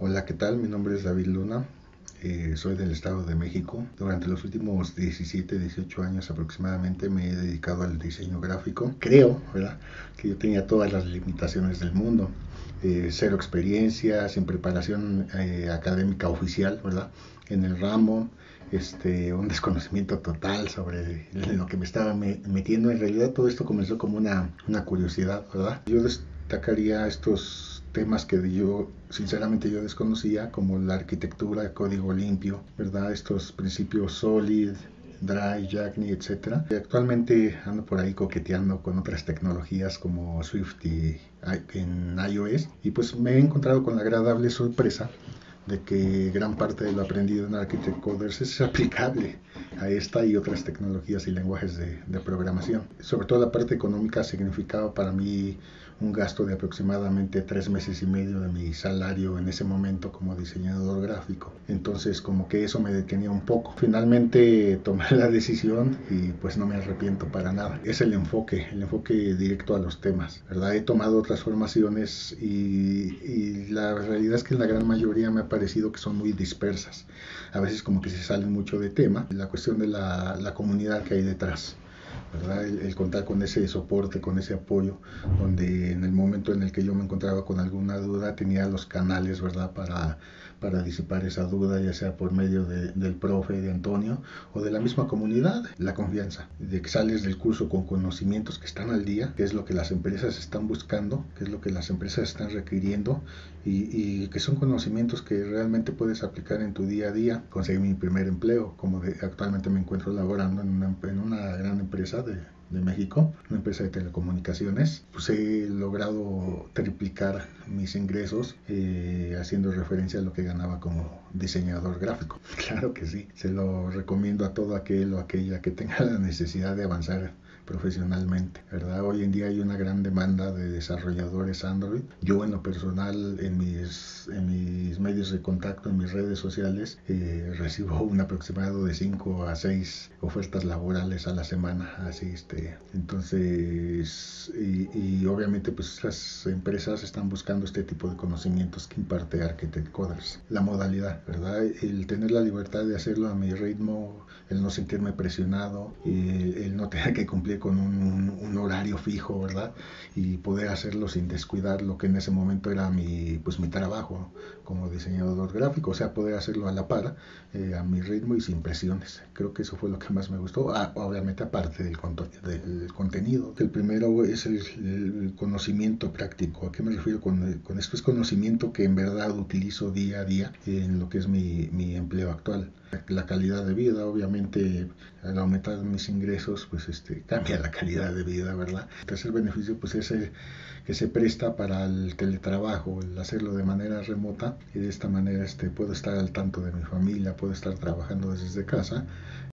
Hola, ¿qué tal? Mi nombre es David Luna. Eh, soy del Estado de México. Durante los últimos 17, 18 años aproximadamente me he dedicado al diseño gráfico. Creo, ¿verdad? Que yo tenía todas las limitaciones del mundo. Eh, cero experiencia, sin preparación eh, académica oficial, ¿verdad? En el ramo, este, un desconocimiento total sobre lo que me estaba metiendo. En realidad todo esto comenzó como una, una curiosidad, ¿verdad? Yo destacaría estos temas que yo sinceramente yo desconocía como la arquitectura, código limpio, ¿verdad? Estos principios solid, Dry, Jackney, etc. Y actualmente ando por ahí coqueteando con otras tecnologías como Swift y en iOS y pues me he encontrado con la agradable sorpresa de que gran parte de lo aprendido en Architect Coders es aplicable a esta y otras tecnologías y lenguajes de, de, programación. Sobre todo la parte económica significaba para mí un gasto de aproximadamente tres meses y medio de mi salario en ese momento como diseñador gráfico. Entonces como que eso me detenía un poco. Finalmente tomé la decisión y pues no me arrepiento para nada. Es el enfoque, el enfoque directo a los temas. ¿verdad? He tomado otras formaciones y, y la realidad es que la gran mayoría me ha que son muy dispersas. A veces como que se salen mucho de tema. La cuestión de la, la comunidad que hay detrás. El, contar con ese soporte, con ese apoyo, donde en el momento en el que yo me encontraba con alguna duda tenía los canales, ¿verdad? Para, para disipar esa duda, ya sea por medio de, del profe, de Antonio, o de la misma comunidad. La confianza, de que sales del curso con conocimientos que están al día, que es lo que las empresas están buscando, que es lo que las empresas están requiriendo, y, y que son conocimientos que realmente puedes aplicar en tu día a día. Conseguí mi primer empleo, como de, actualmente me encuentro laborando en una, en una gran empresa de, de, México, una empresa de telecomunicaciones, pues he logrado triplicar mis ingresos eh, haciendo referencia a lo que ganaba como diseñador gráfico. Claro que sí, se lo recomiendo a todo aquel o aquella que tenga la necesidad de avanzar profesionalmente, ¿verdad? Hoy en día hay una gran demanda de desarrolladores Android. Yo en lo personal, en mis, en mis medios de contacto, en mis redes sociales, eh, recibo un aproximado de 5 a 6 ofertas laborales a la semana, así este. Entonces, y, obviamente pues las empresas están buscando este tipo de conocimientos que imparte Architect Coders. La modalidad, ¿verdad? El tener la libertad de hacerlo a mi ritmo, el no sentirme presionado, el, el no tener que cumplir con un, horario fijo, ¿verdad? Y poder hacerlo sin descuidar lo que en ese momento era mi, pues, mi trabajo como diseñador gráfico, o sea, poder hacerlo a la par, eh, a mi ritmo y sin presiones. Creo que eso fue lo que más me gustó, ah, obviamente aparte del, del, contenido. El primero es el, el, conocimiento práctico. ¿A qué me refiero con, con esto? Es conocimiento que en verdad utilizo día a día en lo que es mi, mi empleo actual la calidad de vida, obviamente al aumentar mis ingresos, pues este, cambia la calidad de vida, ¿verdad? El tercer beneficio, pues es el que se presta para el teletrabajo, el hacerlo de manera remota y de esta manera este, puedo estar al tanto de mi familia, puedo estar trabajando desde casa